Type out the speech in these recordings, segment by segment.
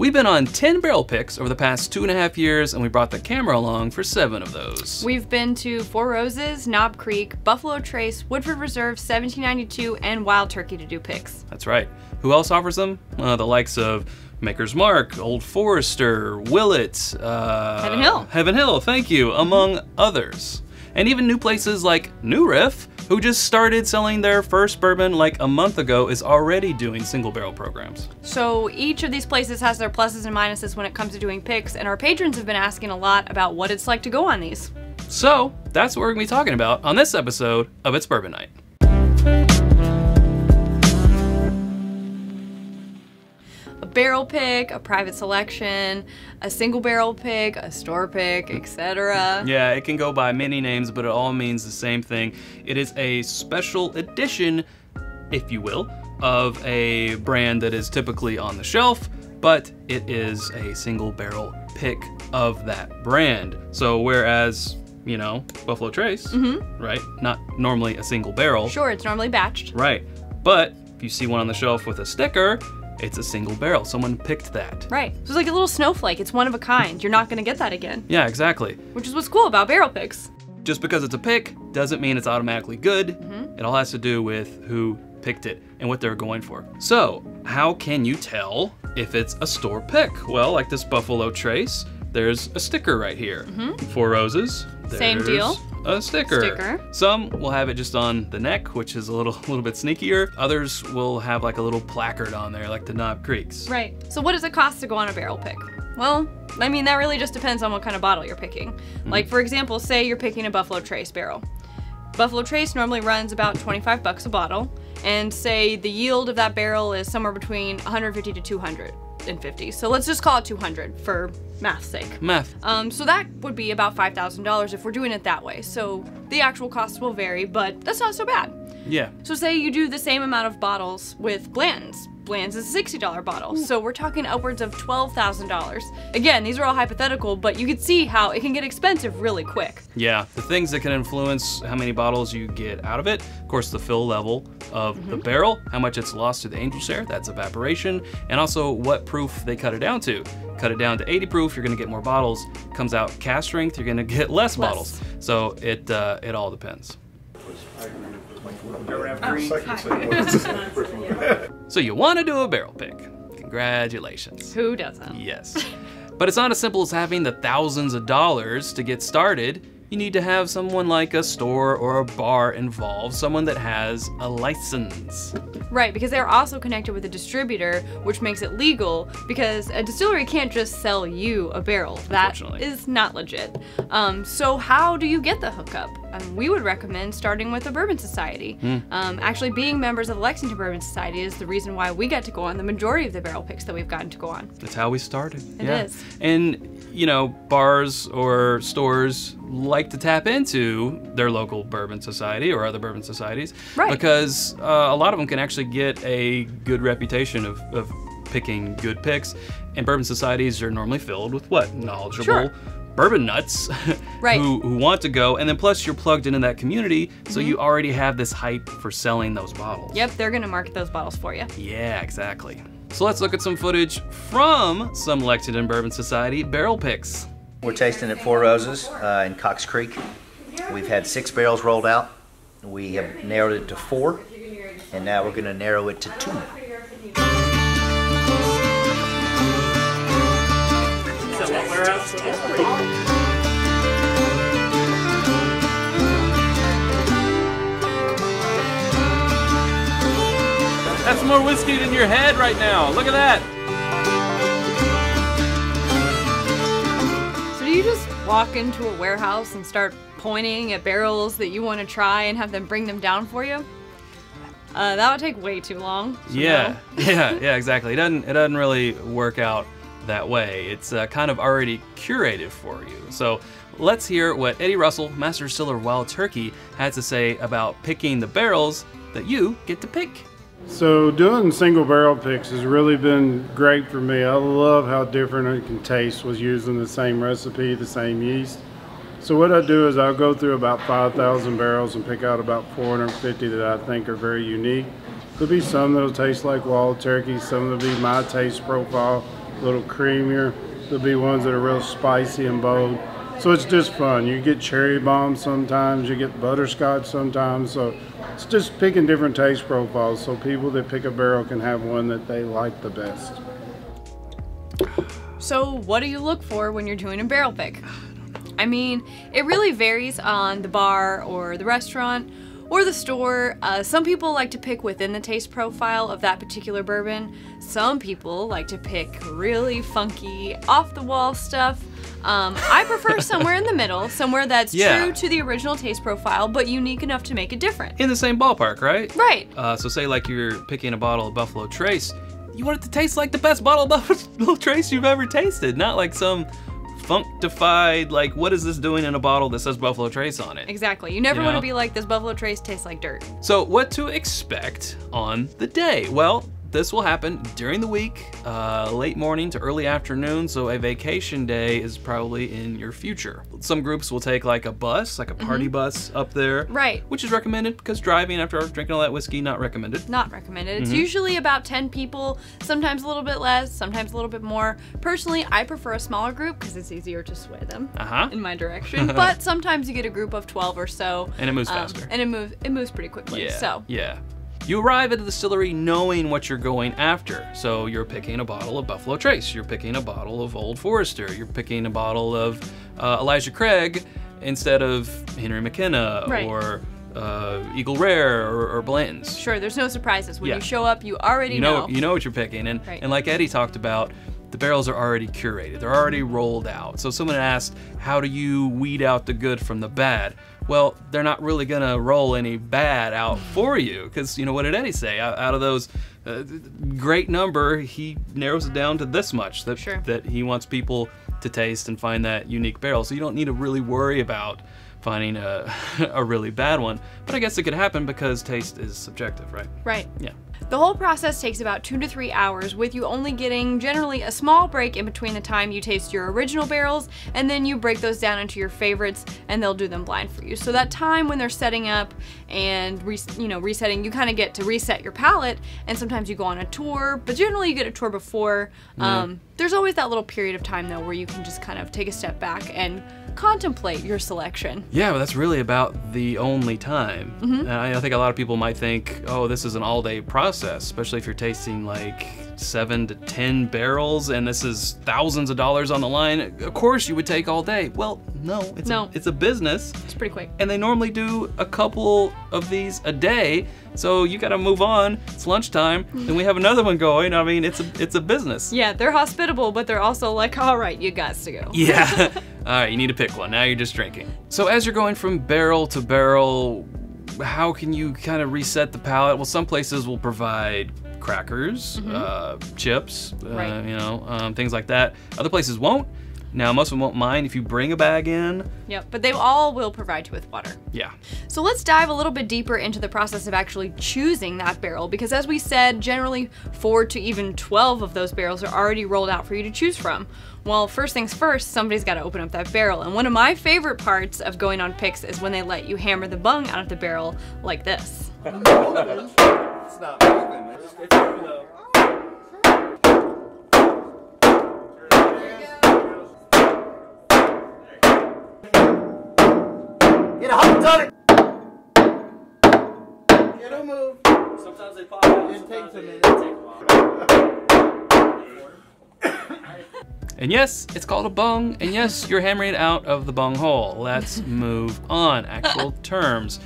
We've been on 10 barrel picks over the past two and a half years, and we brought the camera along for seven of those. We've been to Four Roses, Knob Creek, Buffalo Trace, Woodford Reserve, 1792, and Wild Turkey to do picks. That's right. Who else offers them? Uh, the likes of Maker's Mark, Old Forester, Willett, uh, Heaven Hill. Heaven Hill, thank you, among others. And even new places like New Riff, who just started selling their first bourbon like a month ago, is already doing single barrel programs. So each of these places has their pluses and minuses when it comes to doing picks, and our patrons have been asking a lot about what it's like to go on these. So that's what we're gonna be talking about on this episode of It's Bourbon Night. Barrel pick, a private selection, a single barrel pick, a store pick, etc. Yeah, it can go by many names, but it all means the same thing. It is a special edition, if you will, of a brand that is typically on the shelf, but it is a single barrel pick of that brand. So whereas, you know, Buffalo Trace, mm-hmm. right, not normally a single barrel, Sure, it's normally batched. right, but if you see one on the shelf with a sticker, it's a single barrel. Someone picked that. Right. So it's like a little snowflake. It's one of a kind. You're not going to get that again, Yeah, exactly. which is what's cool about barrel picks. just because it's a pick doesn't mean it's automatically good. Mm-hmm. It all has to do with who picked it and what they're going for. So, how can you tell if it's a store pick? Well, like this Buffalo Trace, there's a sticker right here. Four roses. Same deal. A sticker. Sticker. Some will have it just on the neck, which is a little, a little bit sneakier. Others will have like a little placard on there, like the Knob Creeks. Right. So what does it cost to go on a barrel pick? Well, I mean, that really just depends on what kind of bottle you're picking. Mm-hmm. Like, for example, say you're picking a Buffalo Trace barrel. Buffalo Trace normally runs about 25 bucks a bottle, and say the yield of that barrel is somewhere between 150 to 250. So let's just call it 200 for math's sake. Math. Um, so that would be about $5,000 if we're doing it that way. So the actual costs will vary, but that's not so bad. Yeah. So say you do the same amount of bottles with Blanton's. Blanton's is a $60 bottle. So we're talking upwards of $12,000. Again, these are all hypothetical, but you can see how it can get expensive really quick. Yeah, the things that can influence how many bottles you get out of it, of course, the fill level of the barrel, how much it's lost to the angel share, that's evaporation, and also what proof they cut it down to. Cut it down to 80 proof, you're gonna get more bottles. Comes out cask strength, you're gonna get less, Less. bottles. So it uh, it all depends. So you want to do a barrel pick? Congratulations. Who doesn't? Yes. But it's not as simple as having the thousands of dollars to get started. You need to have someone like a store or a bar involved, someone that has a license. Right, because they're also connected with a distributor, which makes it legal because a distillery can't just sell you a barrel. That is not legit. Um, so, how do you get the hookup? Um, we would recommend starting with the Bourbon Society. Um, actually, being members of the Lexington Bourbon Society is the reason why we get to go on the majority of the barrel picks that we've gotten to go on. That's how we started. It yeah. is. And, you know, bars or stores like to tap into their local bourbon society or other bourbon societies. Right. Because uh, a lot of them can actually get a good reputation of, of picking good picks. And bourbon societies are normally filled with what? Knowledgeable. Sure. Bourbon nuts Right. who, who want to go, and then plus you're plugged into that community, so Mm-hmm. you already have this hype for selling those bottles. Yep, they're gonna market those bottles for you. Yeah, exactly. So let's look at some footage from some Lexington Bourbon Society barrel picks. We're tasting at Four Roses uh, in Cox Creek. We've had six barrels rolled out. We have narrowed it to four, and now we're going to narrow it to two. That's more whiskey than your head right now. Look at that. So, do you just walk into a warehouse and start pointing at barrels that you want to try and have them bring them down for you? Uh, that would take way too long. so Yeah, no. yeah, yeah, exactly. It doesn't it doesn't really work out that way. It's uh, kind of already curated for you. So let's hear what Eddie Russell, Master Distiller Wild Turkey, had to say about picking the barrels that you get to pick. So doing single barrel picks has really been great for me. I love how different it can taste with using the same recipe, the same yeast. So what I do is I'll go through about 5,000 barrels and pick out about 450 that I think are very unique. There'll be some that'll taste like wild turkey, some that'll be my taste profile, a little creamier. There'll be ones that are real spicy and bold. So it's just fun. You get cherry bomb sometimes, you get butterscotch sometimes. So it's just picking different taste profiles so people that pick a barrel can have one that they like the best. So, what do you look for when you're doing a barrel pick? I mean, it really varies on the bar or the restaurant or the store. Uh, some people like to pick within the taste profile of that particular bourbon. Some people like to pick really funky, off the wall stuff. Um, I prefer somewhere in the middle, somewhere that's Yeah. true to the original taste profile, but unique enough to make it different. In the same ballpark, right? Right. Uh, so say like you're picking a bottle of Buffalo Trace, you want it to taste like the best bottle of Buffalo Trace you've ever tasted, not like some functified like what is this doing in a bottle that says Buffalo Trace on it. Exactly. You never You want to be like this Buffalo Trace tastes like dirt. So what to expect on the day? Well, this will happen during the week, uh, late morning to early afternoon, so a vacation day is probably in your future. Some groups will take like a bus, like a party bus up there. Right. Which is recommended because driving after drinking all that whiskey, not recommended. Not recommended. Mm-hmm. It's usually about 10 people, sometimes a little bit less, sometimes a little bit more. Personally, I prefer a smaller group because it's easier to sway them Uh-huh. in my direction. but sometimes you get a group of 12 or so. um, And it moves faster. And it moves it moves pretty quickly. Yeah. So, Yeah. You arrive at the distillery knowing what you're going after. So you're picking a bottle of Buffalo Trace. You're picking a bottle of Old Forester. You're picking a bottle of uh, Elijah Craig instead of Henry McKenna Right. or uh, Eagle Rare or, or Blanton's. sure, there's no surprises. When Yeah. you show up, you already You know, you know what you're picking, and Right. and like Eddie talked about, the barrels are already curated. They're already rolled out. So someone asked, how do you weed out the good from the bad? Well, they're not really gonna roll any bad out for you, because you know what did Eddie say? Out, out of those uh, great number, he narrows it down to this much that Sure. that he wants people to taste and find that unique barrel. So you don't need to really worry about finding a, a really bad one. But I guess it could happen because taste is subjective, right? Right. Yeah. The whole process takes about two to three hours, with you only getting generally a small break in between the time you taste your original barrels and then you break those down into your favorites, and they'll do them blind for you. So that time when they're setting up and re- you know resetting, you kind of get to reset your palate, and sometimes you go on a tour, but generally you get a tour before. Um, there's always that little period of time though where you can just kind of take a step back and contemplate your selection. Yeah, but that's really about the only time. Mm-hmm. And I, I think a lot of people might think, oh, this is an all day process, especially if you're tasting like seven to ten barrels and this is thousands of dollars on the line. Of course, you would take all day. Well, no, it's, No. A, it's a business. It's pretty quick. And they normally do a couple of these a day, so you gotta move on. It's lunchtime, mm. and we have another one going. I mean, it's a it's a business. Yeah, they're hospitable, but they're also like, all right, you got to go. Yeah. All right, you need to pick one. Now you're just drinking. So as you're going from barrel to barrel, how can you kind of reset the palate? Well, some places will provide crackers, uh, chips, uh, you know, um, things like that. Other places won't. Now, most of them won't mind if you bring a bag in. Yep, but they all will provide you with water. Yeah. So let's dive a little bit deeper into the process of actually choosing that barrel because as we said, generally 4 to even 12 of those barrels are already rolled out for you to choose from. Well, first things first, somebody's got to open up that barrel. And one of my favorite parts of going on picks is when they let you hammer the bung out of the barrel like this. Get a hold of it. It'll move. Sometimes they pop out. It takes a minute. And yes, it's called a bung. And yes, you're hammering it out of the bung hole. Let's move on. Actual terms.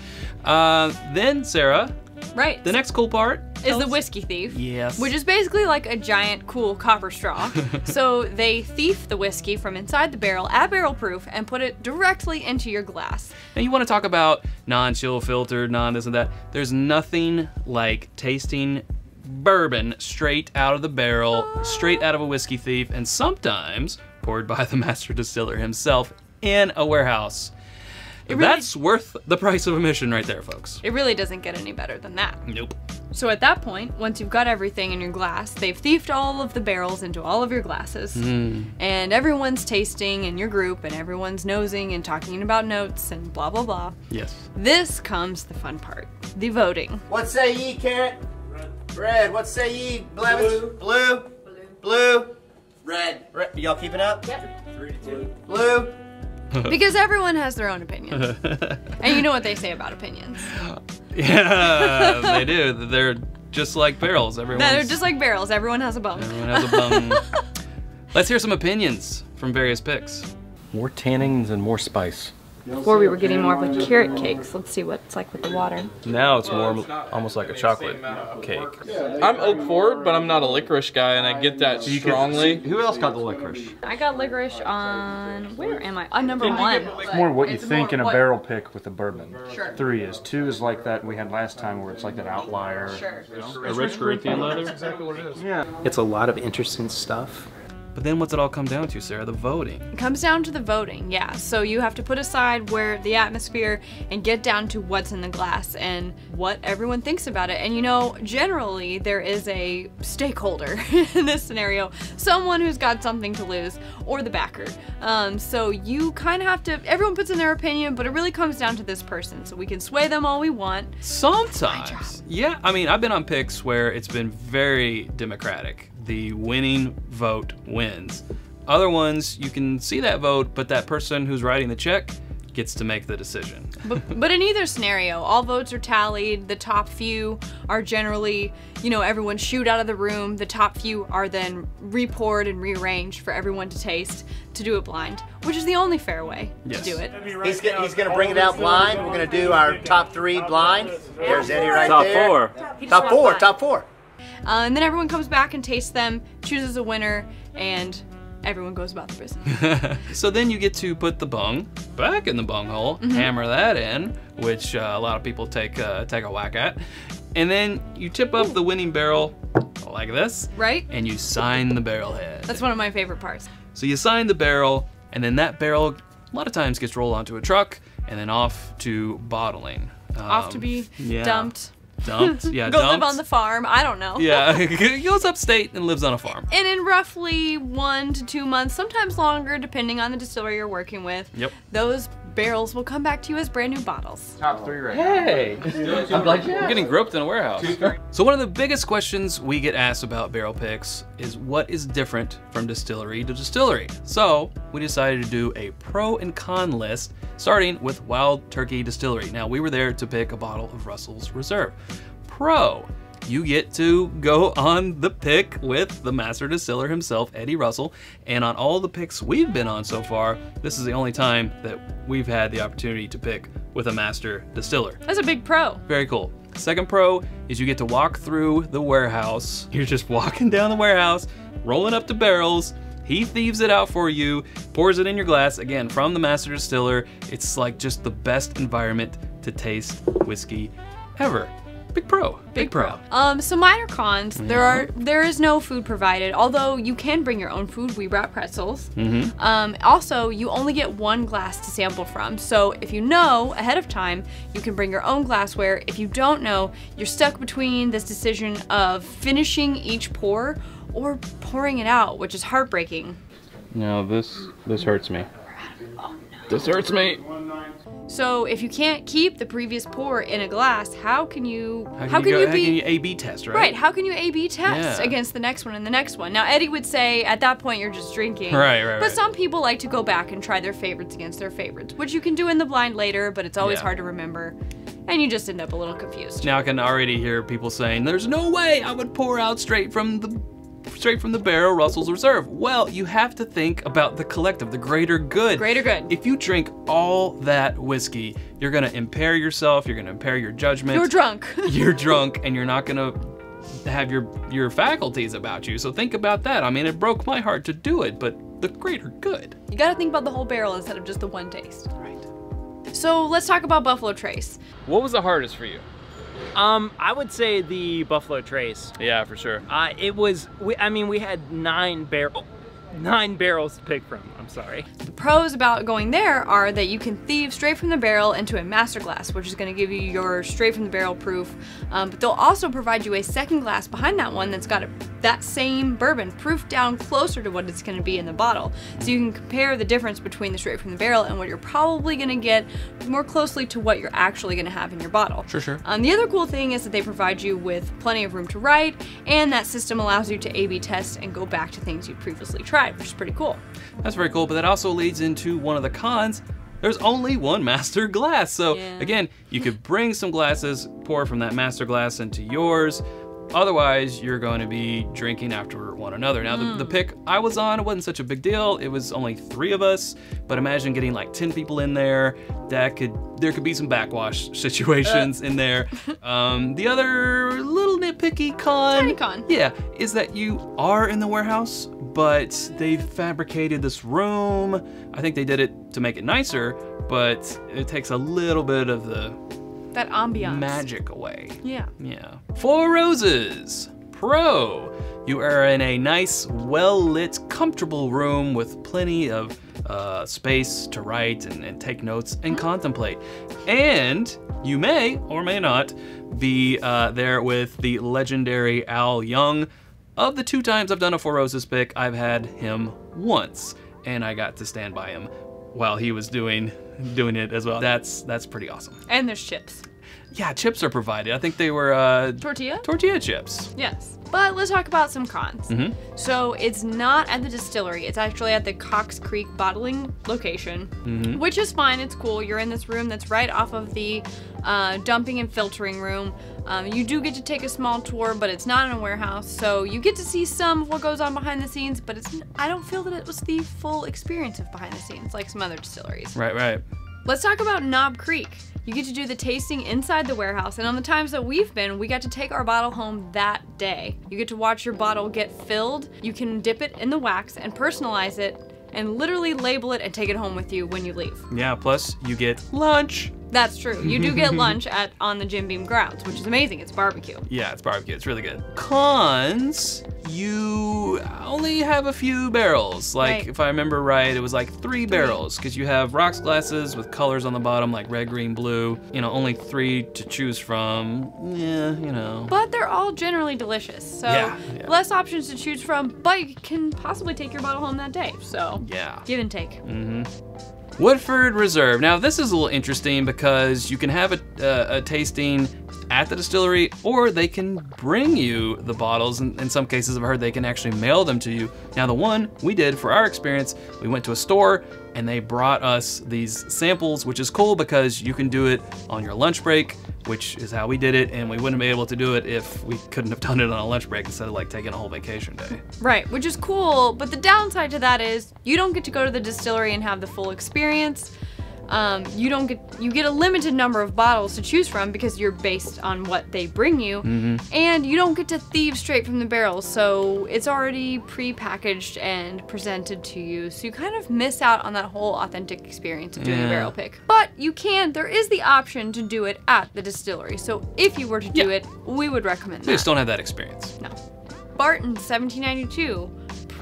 Uh, then, Sarah, Right. the next cool part is the whiskey thief. Yes. Which is basically like a giant cool copper straw. so they thief the whiskey from inside the barrel at barrel proof and put it directly into your glass. Now you want to talk about non-chill filtered, non this and that. There's nothing like tasting bourbon straight out of the barrel, straight out of a whiskey thief, and sometimes poured by the master distiller himself in a warehouse. Really- That's worth the price of admission right there, folks. It really doesn't get any better than that. Nope. So at that point, once you've got everything in your glass, they've thieved all of the barrels into all of your glasses. Hmm. And everyone's tasting in your group and everyone's nosing and talking about notes and blah blah blah. Yes. This comes the fun part. The voting. What say ye, Carrot? Red. What say ye, Blemish? Blue. Blue. Red. Red. Y'all keeping up? Yep. Three to two. Blue. because everyone has their own opinion. and you know what they say about opinions. Yeah, they do. They're just like barrels. Everyone. They're just like barrels. Everyone has a bum. Everyone has a bum. Let's hear some opinions from various picks. More tannins and more spice. Before we were getting more of like carrot cakes. Let's see what it's like with the water. Now it's more almost like a chocolate cake. I'm oak forward, but I'm not a licorice guy, and I get that strongly. Who else got the licorice? I got licorice on where am I? On number one. It's more what you It's think in a barrel pick with a bourbon. Sure. Three is. Two is like that we had last time where it's like that outlier. Sure. A rich Corinthian leather. That's exactly what it is. Yeah. It's a lot of interesting stuff. But then what's it all come down to, Sarah? The voting. It comes down to the voting, yeah. So you have to put aside where the atmosphere and get down to what's in the glass and what everyone thinks about it. And you know, generally there is a stakeholder in this scenario, someone who's got something to lose, or the backer. Um, so you kind of have to. Everyone puts in their opinion, but it really comes down to this person. So we can sway them all we want. Sometimes. Yeah, I mean, I've been on picks where it's been very democratic. The winning vote wins. Other ones, you can see that vote, but that person who's writing the check gets to make the decision. But, but in either scenario, all votes are tallied. The top few are generally, you know, everyone shoot out of the room. The top few are then repoured and rearranged for everyone to taste to do it blind, which is the only fair way Yes. to do it. He's gonna, he's gonna bring it out blind. We're gonna do our top three blind. There's Eddie right Top there. four. Top four. Top four. Uh, and then everyone comes back and tastes them, chooses a winner, and everyone goes about their business. so then you get to put the bung back in the bung hole, hammer that in, which uh, a lot of people take uh, take a whack at, and then you tip up the winning barrel like this, Right? and you sign the barrel head. That's one of my favorite parts. So you sign the barrel, and then that barrel a lot of times gets rolled onto a truck and then off to bottling. Off to Um, be yeah. dumped. Dumped, yeah, Go dumped. live on the farm. I don't know. yeah, he goes upstate and lives on a farm. And in roughly one to two months, sometimes longer, depending on the distillery you're working with, Yep. those barrels will come back to you as brand new bottles. Top three right Hey, I'm glad you're getting groped in a warehouse. So one of the biggest questions we get asked about barrel picks is what is different from distillery to distillery. So we decided to do a pro and con list, starting with Wild Turkey Distillery. Now we were there to pick a bottle of Russell's Reserve. Pro. You get to go on the pick with the master distiller himself, Eddie Russell. And on all the picks we've been on so far, this is the only time that we've had the opportunity to pick with a master distiller. That's a big pro. Very cool. Second pro is you get to walk through the warehouse. You're just walking down the warehouse, rolling up the barrels. He thieves it out for you, pours it in your glass, again, from the master distiller. It's like just the best environment to taste whiskey ever. Big pro. Big, pro. Um, so minor cons. There are there is no food provided. Although you can bring your own food. We brought pretzels. Mm-hmm. Um, also, you only get one glass to sample from. So if you know ahead of time, you can bring your own glassware. If you don't know, you're stuck between this decision of finishing each pour or pouring it out, which is heartbreaking. No, this this hurts me. This hurts me. So if you can't keep the previous pour in a glass, how can you How can, you, go, you how be can you A/B test, right? Right, how can you A/B test Yeah. against the next one and the next one? Now Eddie would say at that point you're just drinking. Right, right, But right. some people like to go back and try their favorites against their favorites, which you can do in the blind later, but it's always Yeah. hard to remember, and you just end up a little confused. Now I can already hear people saying, "There's no way I would pour out straight from the straight from the barrel Russell's Reserve." Well, you have to think about the collective, the greater good. Greater good. If you drink all that whiskey, you're gonna impair yourself. You're gonna impair your judgment. You're drunk. You're drunk, and you're not gonna have your your faculties about you. So think about that. I mean, it broke my heart to do it, but the greater good. you gotta think about the whole barrel instead of just the one taste. Right. So let's talk about Buffalo Trace. What was the hardest for you? Um, I would say the Buffalo Trace. Yeah, for sure. Uh, it was. We, I mean, we had nine barrel, nine barrels to pick from. I'm sorry. The pros about going there are that you can thieve straight from the barrel into a master glass, which is going to give you your straight from the barrel proof. Um, but they'll also provide you a second glass behind that one that's got a that same bourbon proof down closer to what it's going to be in the bottle. So you can compare the difference between the straight from the barrel and what you're probably going to get more closely to what you're actually going to have in your bottle. Sure, sure. Um, the other cool thing is that they provide you with plenty of room to write, and that system allows you to A/B test and go back to things you previously tried, which is pretty cool. That's very cool, but that also leads into one of the cons. There's only one master glass. So Yeah. again, you could bring some glasses, pour from that master glass into yours. Otherwise, you're going to be drinking after one another. Now, the, the pick I was on, it wasn't such a big deal. It was only three of us, but imagine getting like 10 people in there. That could, there could be some backwash situations in there. Um, the other little nitpicky con, Tiny con. yeah, is that you are in the warehouse, but they've fabricated this room. I think they did it to make it nicer, but it takes a little bit of the That ambiance. magic away. Yeah. Yeah. Four Roses Pro. You are in a nice, well lit, comfortable room with plenty of uh, space to write and, and take notes and contemplate. And you may or may not be uh, there with the legendary Al Young. Of the two times I've done a Four Roses pick, I've had him once, and I got to stand by him while he was doing doing it as well. That's that's pretty awesome. And there's chips. Yeah, chips are provided. I think they were uh, Tortilla? tortilla chips. Yes. But let's talk about some cons. Mhm. So it's not at the distillery, it's actually at the Cox Creek bottling location, Mhm. which is fine. It's cool. You're in this room that's right off of the uh, dumping and filtering room. Um, you do get to take a small tour, but it's not in a warehouse, so you get to see some of what goes on behind the scenes. But it's I don't feel that it was the full experience of behind the scenes like some other distilleries. Right, right. Let's talk about Knob Creek. You get to do the tasting inside the warehouse, and on the times that we've been, we got to take our bottle home that day. You get to watch your bottle get filled. You can dip it in the wax and personalize it, and literally label it and take it home with you when you leave. Yeah, plus you get lunch. That's true. You do get lunch at on the Jim Beam grounds, which is amazing. It's barbecue. Yeah, it's barbecue. It's really good. Cons, you only have a few barrels. Like, Right. if I remember right, it was like three barrels because you have rocks glasses with colors on the bottom, like red, green, blue. You know, only three to choose from. Yeah, you know. But they're all generally delicious. So Yeah, yeah. less options to choose from, but you can possibly take your bottle home that day. So Yeah. give and take. Mm-hmm. Woodford Reserve. Now, this is a little interesting because you can have a, uh, a tasting at the distillery, or they can bring you the bottles. In, in some cases, I've heard they can actually mail them to you. Now, the one we did for our experience, we went to a store and they brought us these samples, which is cool because you can do it on your lunch break, which is how we did it, and we wouldn't be able to do it if we couldn't have done it on a lunch break instead of like taking a whole vacation day. Right, which is cool, but the downside to that is you don't get to go to the distillery and have the full experience. Um, you don't get you get a limited number of bottles to choose from because you're based on what they bring you, Mhm. and you don't get to thieve straight from the barrel. So it's already pre-packaged and presented to you, so you kind of miss out on that whole authentic experience of doing Yeah. a barrel pick. But you can. There is the option to do it at the distillery. So if you were to do it, we would recommend We that. just don't have that experience. No. Barton 1792.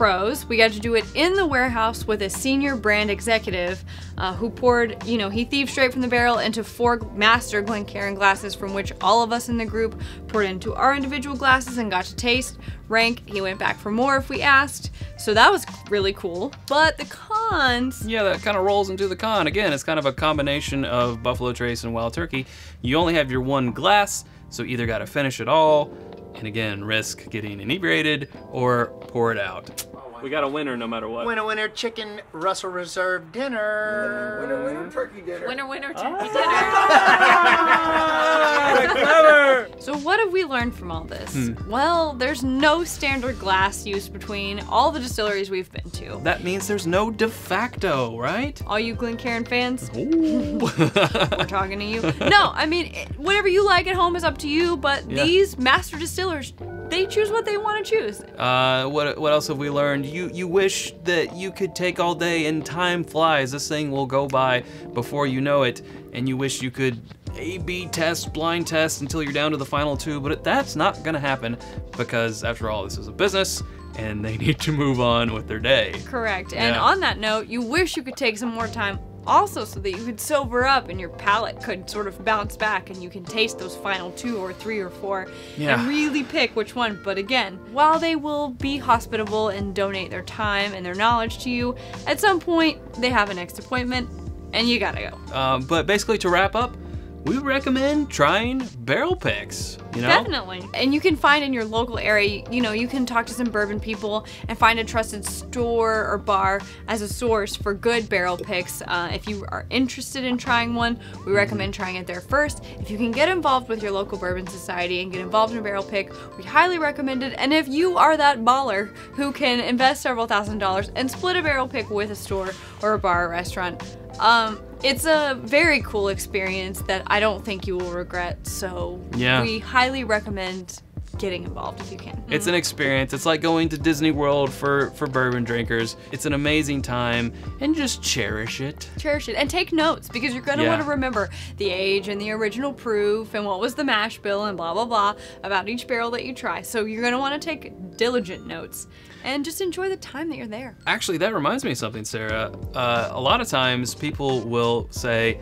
Pros, we got to do it in the warehouse with a senior brand executive uh, who poured, you know, he thieved straight from the barrel into four master Glencairn glasses from which all of us in the group poured into our individual glasses and got to taste, rank. He went back for more if we asked. So that was really cool. But the cons. Yeah, that kind of rolls into the con. Again, it's kind of a combination of Buffalo Trace and Wild Turkey. You only have your one glass, so either got to finish it all, and again, risk getting inebriated or pour it out. We got a winner no matter what. Winner, winner, chicken Russell Reserve dinner. Winner, winner, turkey dinner. Winner, winner, turkey Clever! So what have we learned from all this? Hmm. Well, there's no standard glass used between all the distilleries we've been to. That means there's no de facto, right? All you Glencairn fans, we're talking to you. No, I mean, whatever you like at home is up to you, but Yeah. these master distillers, they choose what they want to choose. Uh, what what else have we learned? You you wish that you could take all day and time flies. This thing will go by before you know it, and you wish you could A/B test, blind test until you're down to the final two, but that's not gonna happen because after all, this is a business, and they need to move on with their day. Correct. And Yeah. on that note, you wish you could take some more time Also, so that you could sober up and your palate could sort of bounce back and you can taste those final two or three or four Yeah. and really pick which one. But again, while they will be hospitable and donate their time and their knowledge to you, at some point they have a next appointment and you gotta go. Um, but basically, to wrap up, we recommend trying barrel picks. You know, Definitely. And you can find in your local area, you know, you can talk to some bourbon people and find a trusted store or bar as a source for good barrel picks. Uh, if you are interested in trying one, we recommend trying it there first. If you can get involved with your local bourbon society and get involved in a barrel pick, we highly recommend it. And if you are that baller who can invest several thousand dollars and split a barrel pick with a store or a bar or restaurant, um, it's a very cool experience that I don't think you will regret. So Yeah. we highly recommend getting involved if you can. It's an experience. It's like going to Disney World for for bourbon drinkers. It's an amazing time, and just cherish it. Cherish it and take notes because you're gonna Yeah. want to remember the age and the original proof and what was the mash bill and blah blah blah about each barrel that you try. So you're gonna want to take diligent notes and just enjoy the time that you're there. Actually, that reminds me of something, Sarah. Uh, a lot of times people will say,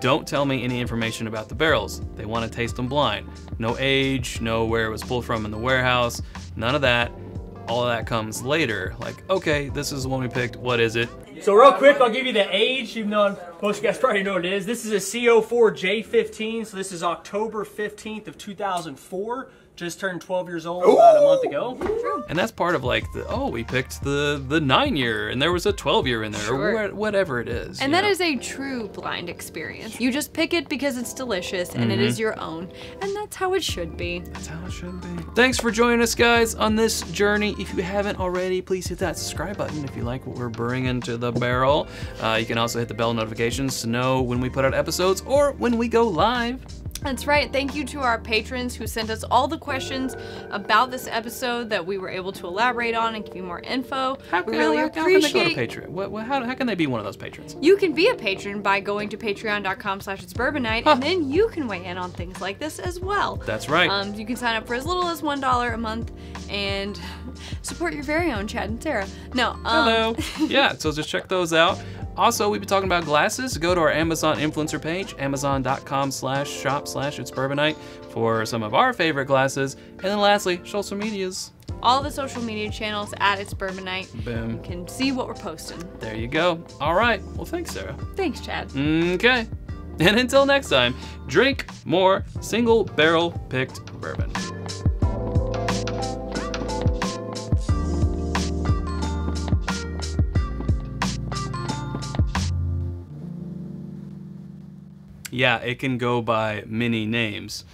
don't tell me any information about the barrels. They want to taste them blind. No age, no where it was pulled from in the warehouse, none of that. All of that comes later. Like, okay, this is the one we picked. What is it? So real quick, I'll give you the age, even though most of you guys probably know what it is. This is a CO4 J15, so this is October 15th of 2004. Just turned 12 years old about a month ago. True. And that's part of like the oh, we picked the the nine year, and there was a twelve year in there, Sure. or wha- whatever it is. And you that know? is a true blind experience. You just pick it because it's delicious and it is your own. And that's how it should be. That's how it should be. Thanks for joining us, guys, on this journey. If you haven't already, please hit that subscribe button if you like what we're bringing to the barrel. Uh, you can also hit the bell notifications to know when we put out episodes or when we go live. That's right. Thank you to our patrons who sent us all the questions about this episode that we were able to elaborate on and give you more info. How, we really how, how can they appreciate go to Patreon? What, what, how, how can they be one of those patrons? You can be a patron by going to patreon.com slash it's bourbon night and then you can weigh in on things like this as well. That's right. Um, you can sign up for as little as $1 a month and support your very own Chad and Sarah. No. Um, Hello. yeah, so just check those out. Also, we've been talking about glasses. Go to our Amazon influencer page, amazon.com slash shop slash it's bourbon night for some of our favorite glasses. And then lastly, social medias. All the social media channels at It's Bourbon Night. Boom. You can see what we're posting. There you go. All right. Well, thanks, Sarah. Thanks, Chad. Okay. And until next time, drink more single barrel picked bourbon. Yeah, it can go by many names.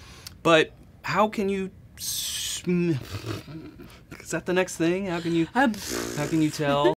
But how can you Is that the next thing? How can you uh, how can you tell